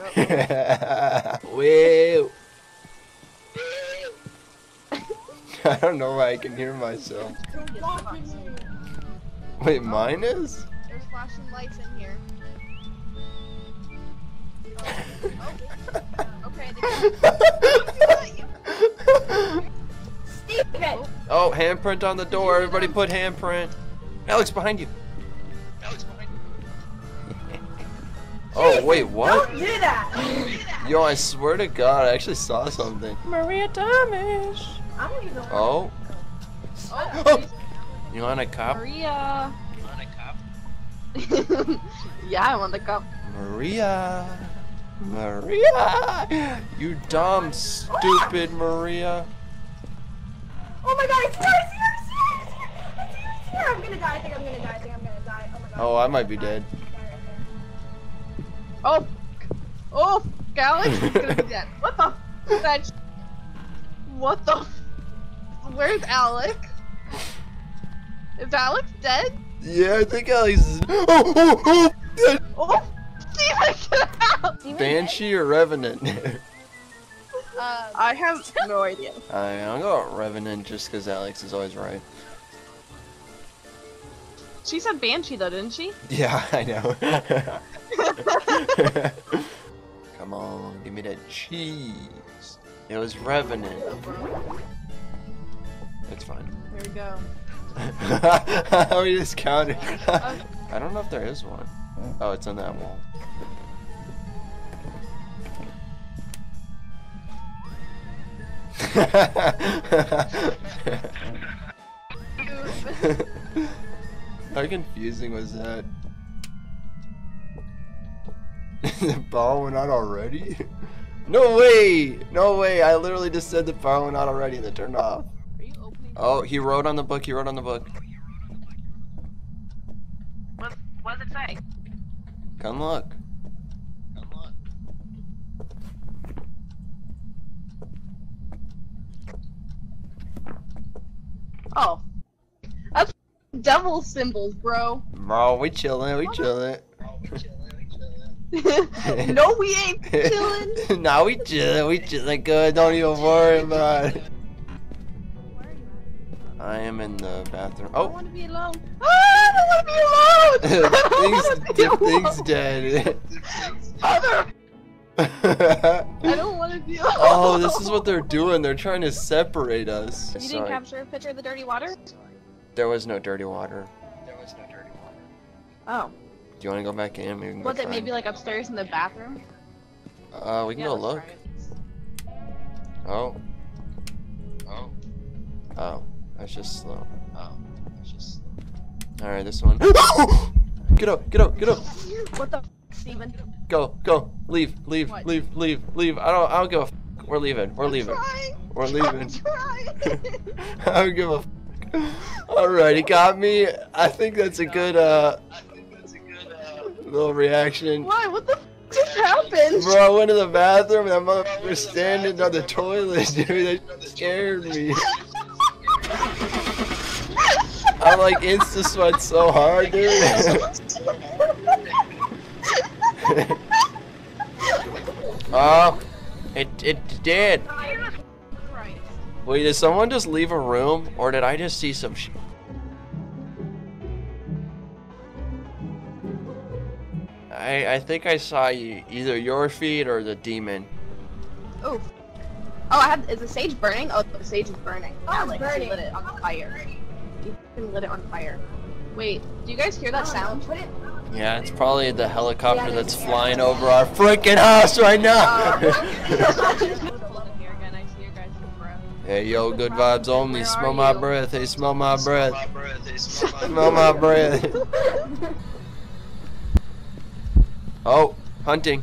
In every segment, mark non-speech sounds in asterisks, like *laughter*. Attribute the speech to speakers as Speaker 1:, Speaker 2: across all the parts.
Speaker 1: *laughs* Woo. *laughs* I don't know why I can hear myself. Wait, mine is?
Speaker 2: There's flashing lights in here. Oh. Okay. *laughs*
Speaker 1: Oh, handprint on the door. Everybody put handprint. Alex, behind you. Wait, what?
Speaker 3: Don't do that! *gasps*
Speaker 1: Yo, I swear to God, I actually saw something. Maria Thomas.
Speaker 3: I don't even know.
Speaker 1: Oh.
Speaker 2: oh, Oh.
Speaker 1: you want a cup?
Speaker 2: Maria. You want a cup? *laughs* yeah, I want the cup.
Speaker 1: Maria. Maria. You dumb, stupid Maria.
Speaker 3: Oh my god, it's here, it's here, it's here, it's here, it's here, it's here. I'm gonna die, I think I'm gonna die, I think I'm gonna die. Oh my god.
Speaker 1: Oh, I might be dead.
Speaker 2: Oh. Oh. Alex is gonna be dead. What the? f- That. What the? f- Where's Alex? Is Alex dead?
Speaker 1: Yeah, I think Alex is. Oh, oh, oh! dead.
Speaker 2: Oh. Steven, get out!
Speaker 1: Banshee or Revenant? *laughs*
Speaker 2: Uh, I have no idea. *laughs*
Speaker 1: I, I'll go with Revenant just because Alex is always right.
Speaker 2: She said Banshee though, didn't she?
Speaker 1: Yeah, *laughs* I know. *laughs* Come on, give me that cheese. It was Revenant. It's fine.
Speaker 2: There we go. *laughs*
Speaker 1: we just counted. *laughs* I don't know if there is one. Oh, it's on that wall. How confusing was that? *laughs* the ball went out already? *laughs* No way! No way! I literally just said the power went out already and it turned off.
Speaker 2: Are you opening?
Speaker 1: Oh, he wrote on the book, he wrote on the book.
Speaker 2: What, what does it say?
Speaker 1: Come look. Come look.
Speaker 2: Oh. That's devil symbols, bro.
Speaker 1: Bro, we chillin', we chillin'.
Speaker 2: Oh, *laughs* no, we ain't chilling. *laughs*
Speaker 1: nah, we chillin', we chillin' good, don't even worry about it. I am in the bathroom. Oh.
Speaker 2: I want to be alone. Ah, I don't want to be alone.
Speaker 1: things, dead.
Speaker 2: Mother, I don't want to be alone. *laughs*
Speaker 1: oh, this is what they're doing. They're trying to separate us.
Speaker 2: You didn't capture a picture of the dirty water.
Speaker 1: There was no dirty water? There was no dirty water.
Speaker 2: Oh.
Speaker 1: Do you want to go back in? Maybe we can go
Speaker 2: Was it maybe
Speaker 1: and-
Speaker 2: like upstairs in the bathroom?
Speaker 1: Uh, we can go look. Oh. Oh. Oh. That's just slow. Oh. That's just slow. Alright, this one. *gasps* get up, get up, get up.
Speaker 2: What the f, Steven?
Speaker 1: Go, go. Leave, leave,
Speaker 2: What?
Speaker 1: leave, leave, leave. I don't, I don't give a f- We're leaving, we're leaving.
Speaker 2: Trying.
Speaker 1: We're
Speaker 2: I'm
Speaker 1: leaving.
Speaker 2: trying. *laughs*
Speaker 1: I don't give a f- Alright, he got me. I think that's a good, uh, little reaction.
Speaker 2: Why? What the f just happened?
Speaker 1: Bro, I went to the bathroom and that motherfucker was standing on the toilet, *laughs* dude. That scared me. *laughs* I like insta sweat so hard, dude. *laughs* oh, it it did. Wait, did someone just leave a room, or did I just see some sh? I I think I saw you, either your feet or the demon.
Speaker 2: Oof. Oh, I have. Is the sage burning? Oh, the sage is burning.
Speaker 3: Oh,
Speaker 2: Alex,
Speaker 3: burning.
Speaker 2: you lit it on fire. You fucking lit it on fire. Wait, do you guys hear that oh, sound?
Speaker 3: Put it.
Speaker 1: Yeah, it's probably the helicopter
Speaker 3: Yeah,
Speaker 1: that's
Speaker 3: yeah.
Speaker 1: flying over our freaking house right now. Oh. *laughs* *laughs* hey, yo, good vibes only.
Speaker 2: Where
Speaker 1: Smell my breath. Hey, smell my breath. smell my breath. *laughs* Smell my breath. Oh, hunting.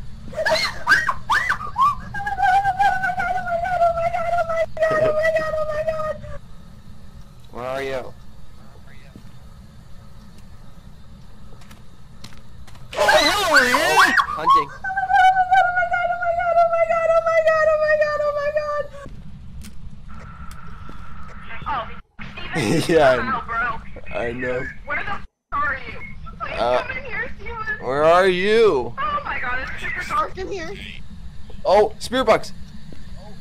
Speaker 1: Where are you? Oh, hunting. *laughs* yeah, I, I know.
Speaker 4: Where the f- are you? Please
Speaker 1: Uh,
Speaker 4: come in here.
Speaker 1: Where are you?
Speaker 4: Oh my god, it's super dark in here.
Speaker 1: Oh, spirit box.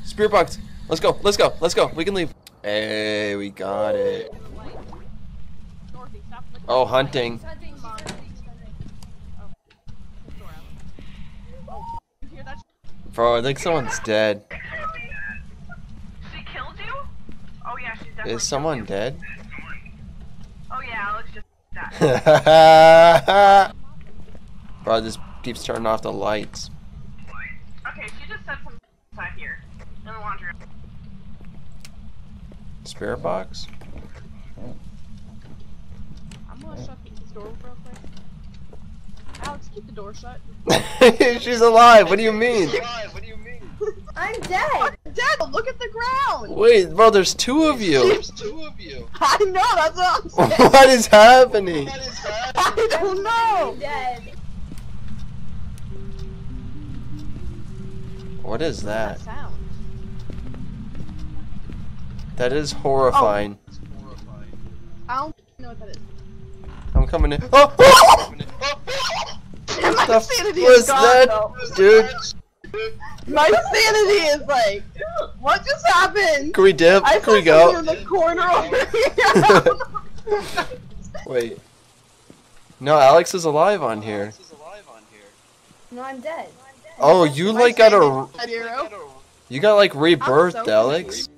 Speaker 1: Spirit box. Let's go. Let's go. Let's go. We can leave. Hey, we got it.
Speaker 2: Dorothy, stop looking
Speaker 1: Oh, hunting.
Speaker 2: light.
Speaker 3: Hunting, she's
Speaker 2: Come on.
Speaker 3: hunting, she's hunting.
Speaker 2: This door, Alex. Oh, you hear that?
Speaker 1: Bro, I think someone's dead.
Speaker 4: She killed you? Oh yeah, she's definitely.
Speaker 1: Is someone dead?
Speaker 4: Oh yeah, Alex just died. *laughs*
Speaker 1: Bro, this keeps turning off the lights.
Speaker 4: Okay, she just said some inside here in the laundry room.
Speaker 1: Spirit box?
Speaker 2: I'm gonna shut this door real quick. Alex, keep the door shut. *laughs*
Speaker 1: She's alive. What do you mean? What do you mean?
Speaker 3: I'm dead.
Speaker 2: Dad, look at the ground.
Speaker 1: Wait, bro, there's two of you. *laughs*
Speaker 2: I know. That's what I'm *laughs* saying.
Speaker 1: What is happening?
Speaker 2: I don't know.
Speaker 3: I'm dead.
Speaker 1: What is that?
Speaker 2: sound?
Speaker 1: That is horrifying. Oh.
Speaker 2: I don't know what that is.
Speaker 1: I'm coming in. Oh! oh! *laughs*
Speaker 2: My
Speaker 1: The
Speaker 2: sanity
Speaker 1: was
Speaker 2: is gone,
Speaker 1: that,
Speaker 2: though.
Speaker 1: dude?
Speaker 2: My sanity is like, what just happened?
Speaker 1: Can we dip?
Speaker 2: I
Speaker 1: Can we go?
Speaker 2: in the corner over here. *laughs* *laughs*
Speaker 1: Wait. No, Alex is alive on here.
Speaker 3: No, I'm dead.
Speaker 1: Oh, you like got a you got like rebirthed,
Speaker 2: so
Speaker 1: Alex.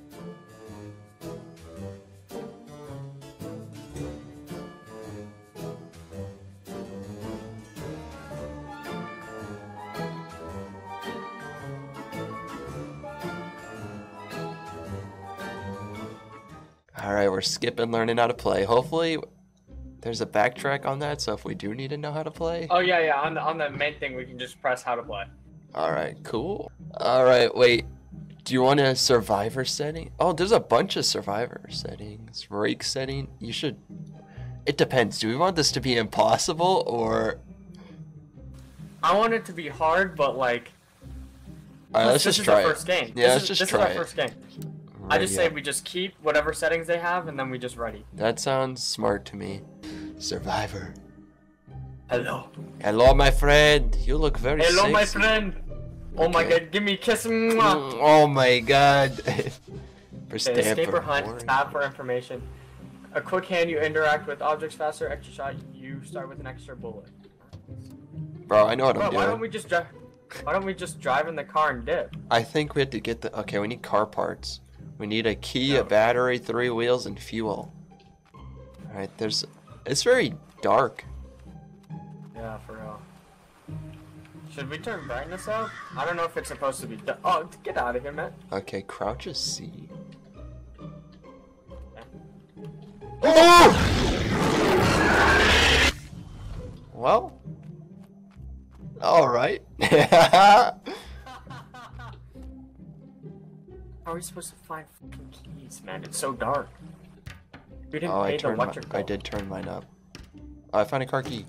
Speaker 1: All right, we're skipping learning how to play. Hopefully, there's a backtrack on that. So if we do need to know how to play,
Speaker 5: Oh yeah, yeah. On the on the main thing, we can just press how to play.
Speaker 1: All right, cool. All right, wait. Do you want a survivor setting? Oh, there's a bunch of survivor settings. Rake setting. You should. It depends. Do we want this to be impossible or?
Speaker 5: I want it to be hard, but like.
Speaker 1: All right, let's
Speaker 5: this
Speaker 1: just
Speaker 5: is
Speaker 1: try
Speaker 5: our
Speaker 1: it.
Speaker 5: first game.
Speaker 1: Yeah,
Speaker 5: this
Speaker 1: let's
Speaker 5: is,
Speaker 1: just
Speaker 5: this
Speaker 1: try
Speaker 5: is our
Speaker 1: it.
Speaker 5: first game. I just say we just keep whatever settings they have, and then we just ready.
Speaker 1: That sounds smart to me. Survivor.
Speaker 5: Hello.
Speaker 1: Hello, my friend. You look very
Speaker 5: Hello, my friend. Oh my god, give me a kiss. Mwah.
Speaker 1: Mm, Oh my god. *laughs* Press
Speaker 5: Okay, escape or hunt,
Speaker 1: boring.
Speaker 5: tab for information. A quick hand, you interact with objects faster. Extra shot, you start with an extra bullet.
Speaker 1: Bro, I know what
Speaker 5: Bro,
Speaker 1: I'm
Speaker 5: why don't we just drive? Why don't we just drive in the car and dip?
Speaker 1: I think we have to get the. Okay, we need car parts. We need a key, a battery, three wheels, and fuel. Alright, there's. It's very dark.
Speaker 5: Yeah, for real. Should we turn brightness up? I don't know if it's supposed to be. Oh, get out of here, man.
Speaker 1: Okay, crouch is C. Oh! Well. Alright. *laughs*
Speaker 5: How are we supposed to find fucking keys, man? It's so dark. We didn't
Speaker 1: oh, I
Speaker 5: pay the
Speaker 1: turned. My,
Speaker 5: electric
Speaker 1: I did turn mine up. Oh, I found a car key.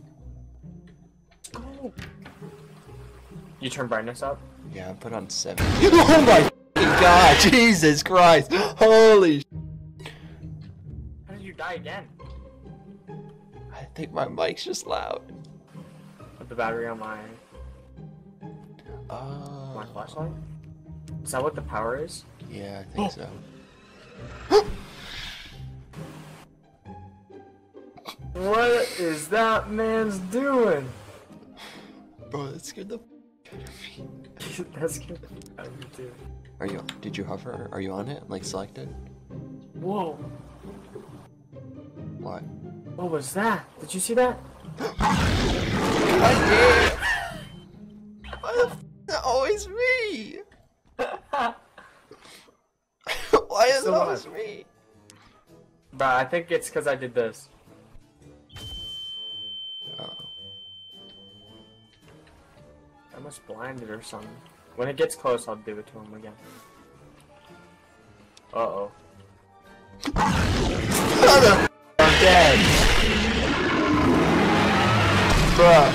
Speaker 5: You turn brightness up?
Speaker 1: Yeah, I put on seven. *laughs* oh my god! Jesus Christ! Holy!
Speaker 5: How did you die again?
Speaker 1: I think my mic's just loud.
Speaker 5: Put the battery on my
Speaker 1: Oh.
Speaker 5: my flashlight. Is that what the power is?
Speaker 1: Yeah, I think so. *gasps* *gasps*
Speaker 5: What is that man's doing?
Speaker 1: Bro, *laughs* that scared the f- out of me.
Speaker 5: That's good. How you do?
Speaker 1: Are you? Did you hover? Are you on it? Like selected?
Speaker 5: Whoa!
Speaker 1: What?
Speaker 5: What was that? Did you see that? *gasps*
Speaker 1: I did. Why the f- is it always me? *laughs* *laughs* Why is
Speaker 5: So
Speaker 1: it always me?
Speaker 5: But I think it's because I did this. Must blinded or something. When it gets close, I'll do it to him again. Uh oh.
Speaker 1: Mother I'm dead. Bruh.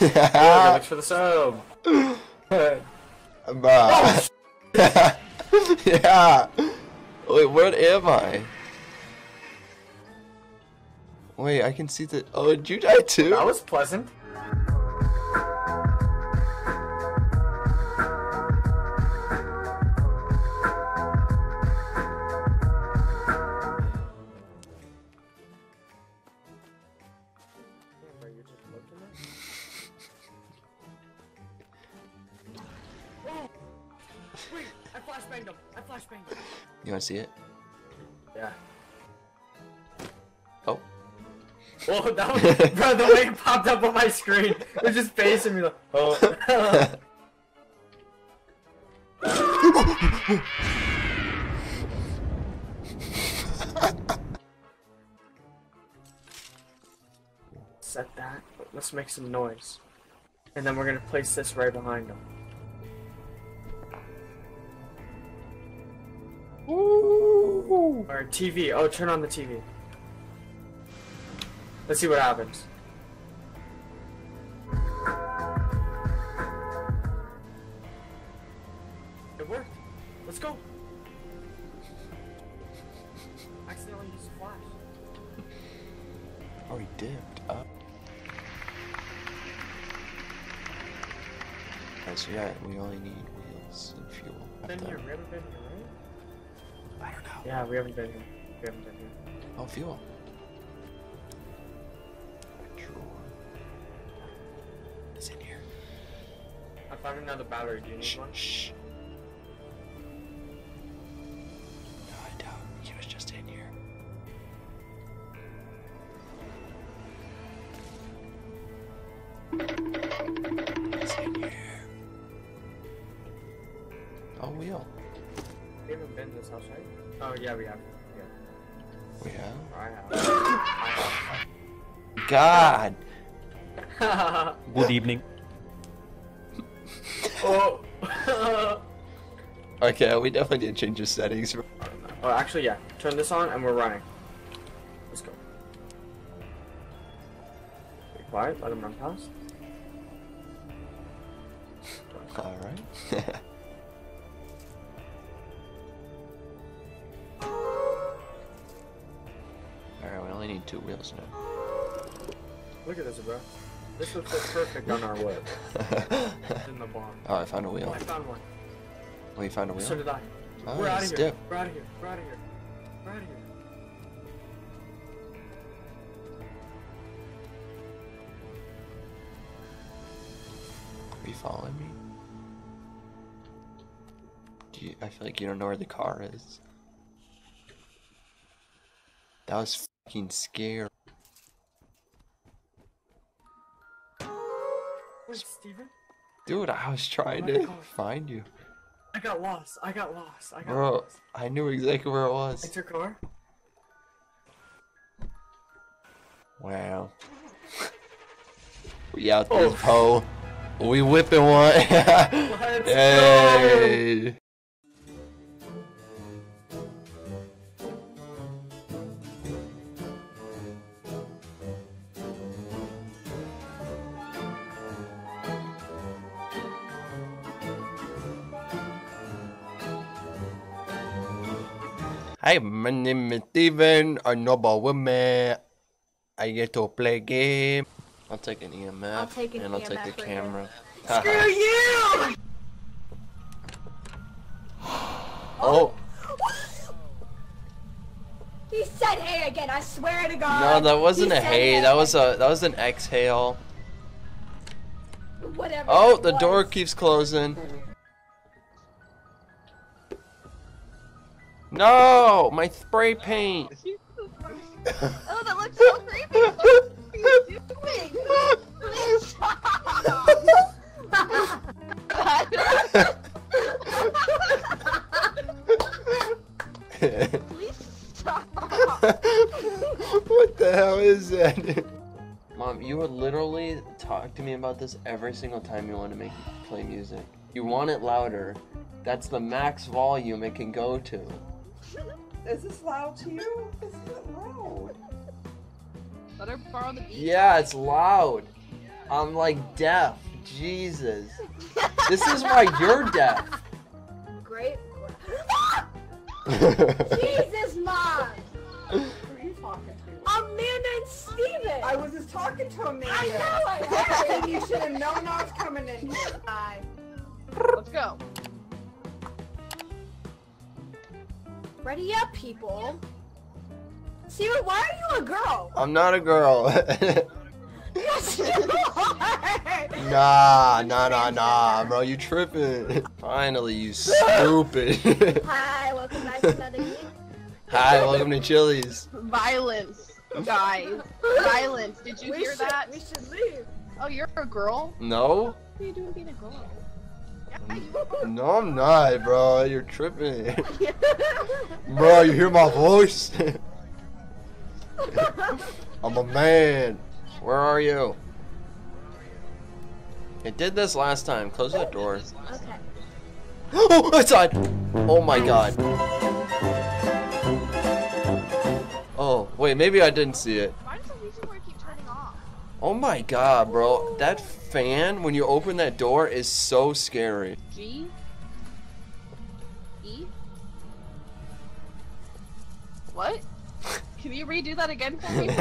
Speaker 1: *laughs*
Speaker 5: Thanks for the sub. *laughs*
Speaker 1: Bruh. *laughs* yeah. Wait, where am I? Wait, I can see the. Oh, did you die too?
Speaker 5: That was pleasant. Flashbang.
Speaker 1: You wanna see it?
Speaker 5: Yeah.
Speaker 1: Oh.
Speaker 5: Oh, that *laughs* was, bro, the way it popped up on my screen, it was just facing me like, oh. *laughs* Set that. Let's make some noise. And then we're gonna place this right behind him. Or TV. Oh, turn on the TV. Let's see what happens. Haven't been here. We haven't been here.
Speaker 1: Oh, fuel. Drawer. It's in here.
Speaker 5: I found another battery. Do you need
Speaker 1: Shh,
Speaker 5: one?
Speaker 1: shh. Okay, we definitely did change the settings.
Speaker 5: oh, actually, yeah. Turn this on and we're running. Let's go. Be quiet. Let him run past.
Speaker 1: All right. *laughs* All right, we only need two wheels now.
Speaker 5: Look at this, bro. This would fit perfect on our wood. *laughs* In the barn.
Speaker 1: oh, I found a
Speaker 5: Oh,
Speaker 1: wheel.
Speaker 5: I found one.
Speaker 1: Oh, you found a
Speaker 5: So did I.
Speaker 1: Oh,
Speaker 5: We're out of here. We're out of here. We're out of here. We're out of here.
Speaker 1: Are you following me? Do you, I feel like you don't know where the car is. That was fucking scary.
Speaker 5: Wait, Steven?
Speaker 1: Dude, I was trying to find you.
Speaker 5: I got lost. I got lost. I got
Speaker 1: Bro,
Speaker 5: lost.
Speaker 1: I knew exactly where it was.
Speaker 5: It's your car?
Speaker 1: Wow. we out
Speaker 5: Oh.
Speaker 1: this pole. We whipping one. *laughs*
Speaker 5: Let's
Speaker 1: Yay. Hi, my name is Steven. I know about women. I get to play game. I'll take an EMF.
Speaker 3: I'll take an
Speaker 1: and I'll take the camera.
Speaker 5: Screw *laughs* you!
Speaker 1: Oh.
Speaker 3: oh, He said hey again, I swear to God.
Speaker 1: no, that wasn't
Speaker 3: He
Speaker 1: a
Speaker 3: said
Speaker 1: hey. That was a that was an exhale.
Speaker 3: Whatever.
Speaker 1: Oh,
Speaker 3: it
Speaker 1: the door keeps closing. No, my spray paint. *laughs*
Speaker 2: Oh, that looks so *laughs* creepy. What are you doing? Please *laughs* stop.
Speaker 1: what the hell is that? Mom, you would literally talk to me about this every single time you want to make play music. You want it louder. That's the max volume it can go to.
Speaker 6: Is this loud to you? This isn't loud.
Speaker 2: Let her borrow the beat.
Speaker 1: Yeah, it's loud. I'm like deaf. Jesus. This is why you're deaf.
Speaker 3: Great.
Speaker 1: Jesus, *laughs*
Speaker 3: Jesus, Mom!
Speaker 6: Who are you talking to?
Speaker 3: Amanda and Steven!
Speaker 6: I was just talking to Amanda.
Speaker 3: I know, I
Speaker 6: And *laughs* you should have known I was coming in here.
Speaker 3: Bye.
Speaker 2: Let's go.
Speaker 3: Ready up, people. Steven, why are you a girl?
Speaker 1: I'm not a girl.
Speaker 3: You're *laughs* Yes, you are.
Speaker 1: Nah, nah, nah, nah, bro. You tripping? *laughs* Finally, you *laughs* stupid.
Speaker 3: Hi, welcome back to another game.
Speaker 1: Hi, welcome to Chili's.
Speaker 2: Violence, guys. Violence. Did you
Speaker 3: We
Speaker 2: hear
Speaker 3: should,
Speaker 2: that?
Speaker 3: We should leave.
Speaker 2: Oh, you're a girl?
Speaker 1: No?
Speaker 2: What are you doing being a girl?
Speaker 1: No, I'm not, bro. You're tripping. *laughs* bro, you hear my voice? *laughs* I'm a man. Where are you? It did this last time. Close that door.
Speaker 3: Okay.
Speaker 1: Oh, *gasps* outside! Oh my god. Oh, wait, maybe I didn't see it. Oh my god, bro. That fan, when you open that door, is so scary.
Speaker 2: G? E? What? Can you redo that again for me? *laughs*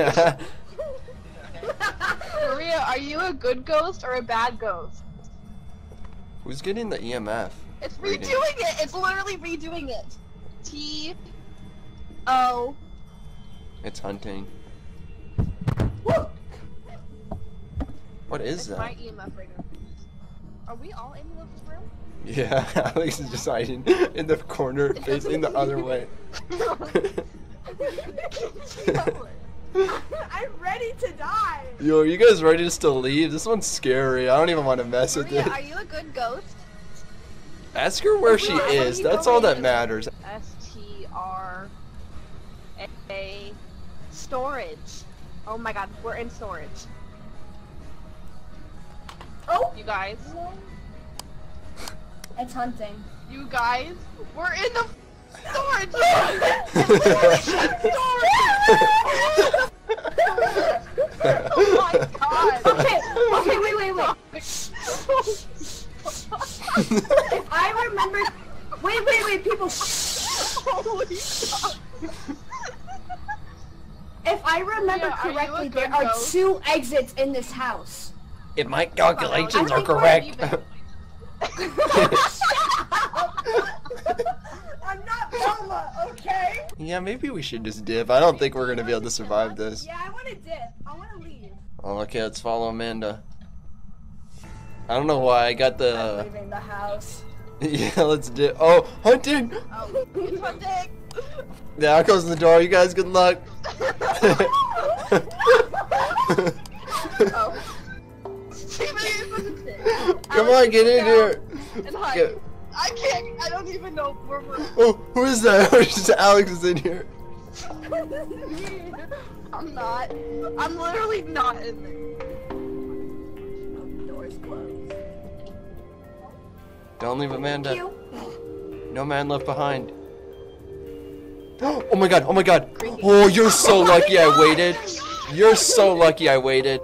Speaker 2: *laughs* Maria, are you a good ghost or a bad ghost?
Speaker 1: Who's getting the EMF?
Speaker 2: It's
Speaker 1: Reading.
Speaker 2: redoing it. It's literally redoing it. T O.
Speaker 1: It's hunting. What is
Speaker 2: It's
Speaker 1: that?
Speaker 2: my EMF right now. Are we all in this room?
Speaker 1: Yeah, *laughs* Alex is just hiding in the corner, facing the other way. *laughs*
Speaker 3: I'm ready to die.
Speaker 1: Yo, are you guys ready to still leave? This one's scary. I don't even want to mess with it.
Speaker 2: are you a good ghost?
Speaker 1: Ask her where she
Speaker 2: Maria,
Speaker 1: is. That's all that matters.
Speaker 2: S T R A storage. Oh my god, we're in storage. Guys,
Speaker 3: it's hunting.
Speaker 2: you guys, we're in the storage. oh my god.
Speaker 3: Okay, okay, wait, wait, wait. If I remember, wait, wait, wait, people.
Speaker 2: Holy fuck.
Speaker 3: If I remember
Speaker 2: Yeah,
Speaker 3: correctly, there
Speaker 2: good
Speaker 3: are two exits in this house.
Speaker 1: If my calculations are correct. *laughs*
Speaker 6: I'm not Velma, okay?
Speaker 1: yeah, maybe we should just dip. I don't think we're gonna be able to survive this.
Speaker 3: Yeah, I want to dip. I want to leave.
Speaker 1: Oh, okay, let's follow Amanda. I don't know why I got
Speaker 3: I'm
Speaker 1: the.
Speaker 3: leaving the house. *laughs*
Speaker 1: yeah, let's dip. Oh, hunting!
Speaker 2: Oh, it's my dick.
Speaker 1: Yeah, I'll close the door. You guys, good luck. *laughs*
Speaker 2: Oh. *laughs*
Speaker 1: Come on, get in here.
Speaker 2: And hide.
Speaker 1: Get-
Speaker 2: I can't. I don't even know where we're.
Speaker 1: Oh, who is that? *laughs* Oh, just Alex is in here. *laughs*
Speaker 2: I'm not. I'm literally not in there.
Speaker 3: Doors closed.
Speaker 1: Don't leave Amanda. No man left behind. *gasps* Oh my god, oh my god. Oh, you're so oh lucky I waited. You're so lucky I waited.